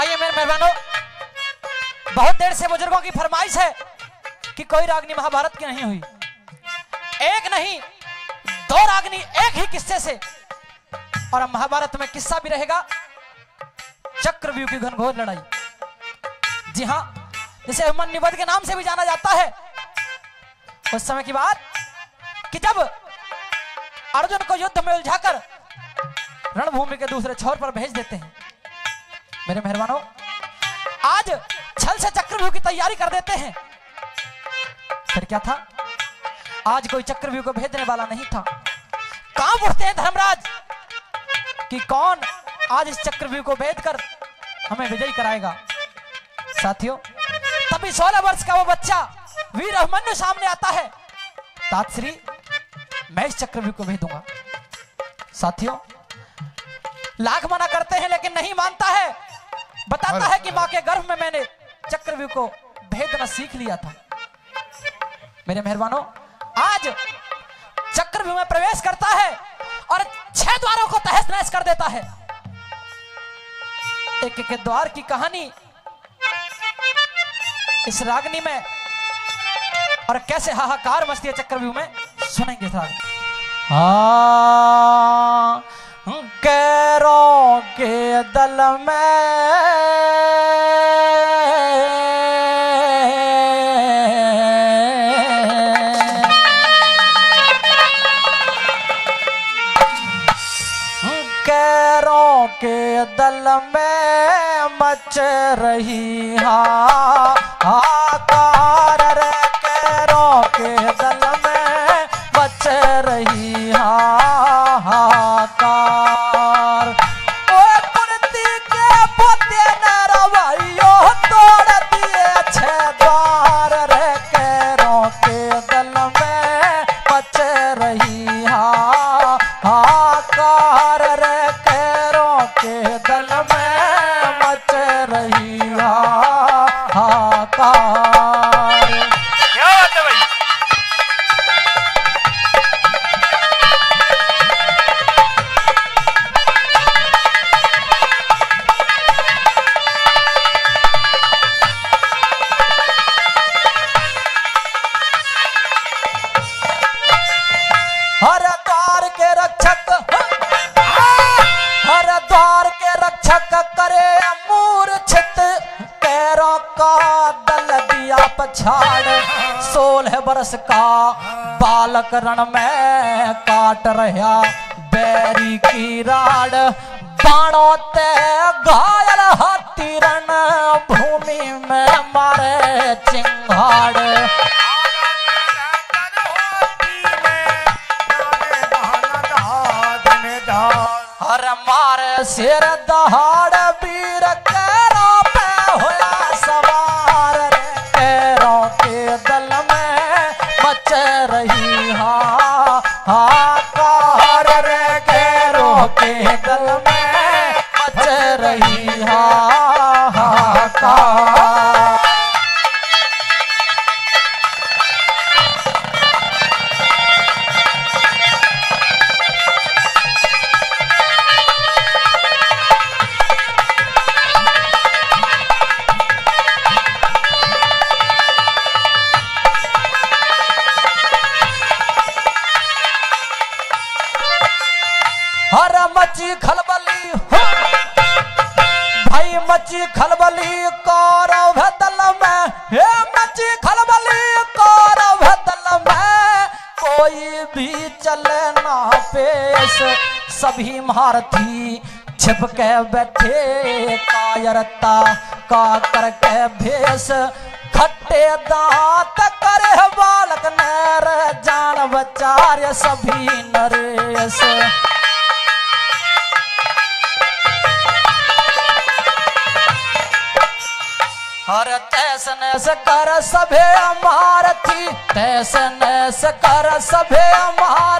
आइए मेरे मेहमानों बहुत देर से बुज़ुर्गों की फरमाइश है कि कोई रागनी महाभारत की नहीं हुई। एक नहीं, दो रागनी एक ही किस्से से। और अब महाभारत में किस्सा भी रहेगा, चक्रव्यूह की घनघोर लड़ाई। जी हाँ जिसे हुमन निबद के नाम से भी जाना जाता है। उस समय की बात कि जब अर्जुन को युद्ध में उलझाकर रणभूमि के दूसरे छोर पर भेज देते हैं मेरे मेहरबानों, आज छल से चक्रव्यूह की तैयारी कर देते हैं। फिर क्या था? आज कोई चक्रव्यूह को भेजने वाला नहीं था। कहाँ उठते हैं धर्मराज, कि कौन आज इस चक्रव्यूह को भेजकर हमें विजयी कराएगा। साथियों, तभी 16 वर्ष का वो बच्चा, वीर अभिमन्यु सामने आता है। तातश्री मैं इस चक्रव्यूह को भेजूँगा। साथियों, लाख मना करते हैं, लेकिन नहीं मानता है। बताता है कि माँ के गर्भ में मैंने चक्रव्यूह को भेदना सीख लिया था। मेरे मेहरबानों आज चक्रव्यूह में प्रवेश करता है और छह द्वारों को तहस नहस कर देता है। एक एक द्वार की कहानी इस रागनी में और कैसे हाहाकार मचती है चक्रव्यूह में सुनेंगे इस रागनी हाँ कैरों के दल में? कैरों के दल में मच रही हाहाकार सोलह बरस का बालक रण में काट रहा बैरी की राड। बाणों ते घायल हाथी रण भूमि में मारे चिंगाड़। हर मारे सिर दहाड़ रही। मची खलबली। भाई मची खलबली कौरव दल में। हे मची खलबली कौरव दल में। कोई भी चले ना पेश, सभी महारथी छिप के बैठे, कायरता का करके भेष। खट्टे दांत करे बालक नर, जान बचार सभी नरेश। हर तैसन सकर कर सभे अमारती तैसन सकर कर सभे अमारती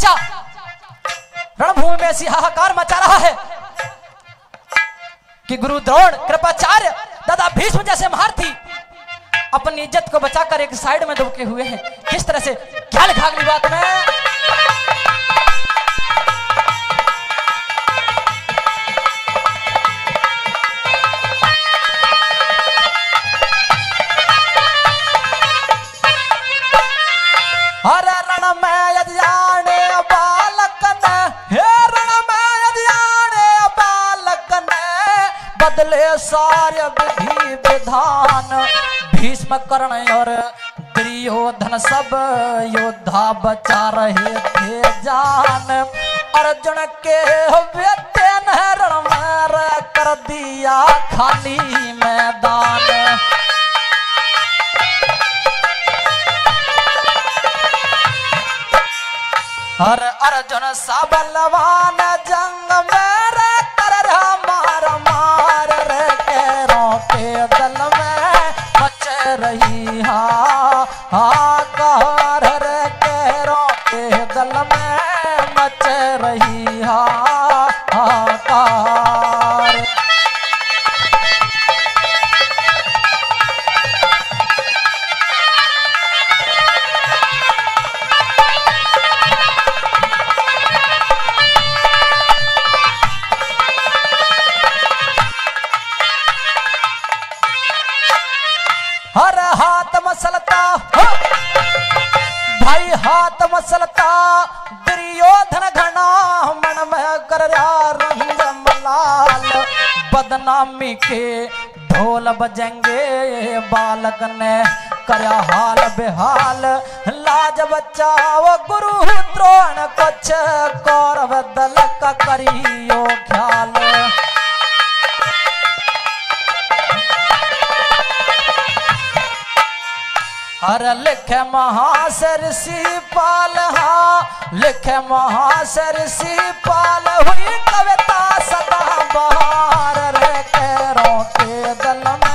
बच्चा। रणभूमि में ऐसी हाहाकार मचा रहा है कि गुरु द्रोण, कृपाचार्य, दादा भीष्म जैसे महारथी अपनी इज़्ज़त को बचाकर एक साइड में दुबके हुए हैं। किस तरह से? क्या लिखा अगली बात में। हर सारे विधि विधान, भीष्म कर्ण और दुर्योधन सब योद्धा बचा रहे थे जान। अर्जुन के बेटे ने रण में कर दिया खाली मैदान। हर अर्जुन सबलवान जंग में 啊。हाथ मसलता, दुर्योधन घना मन में कर रंग बदनामी के ढोल बजेंगे, बालक ने करया हाल बेहाल। लाज बचाओ गुरु द्रोण, कुछ कौरव दल का करियो हर लिख महासर सी पाल हा, लिख महासर सी पाल हुई कविता सदा बहार रे कैरों के दल में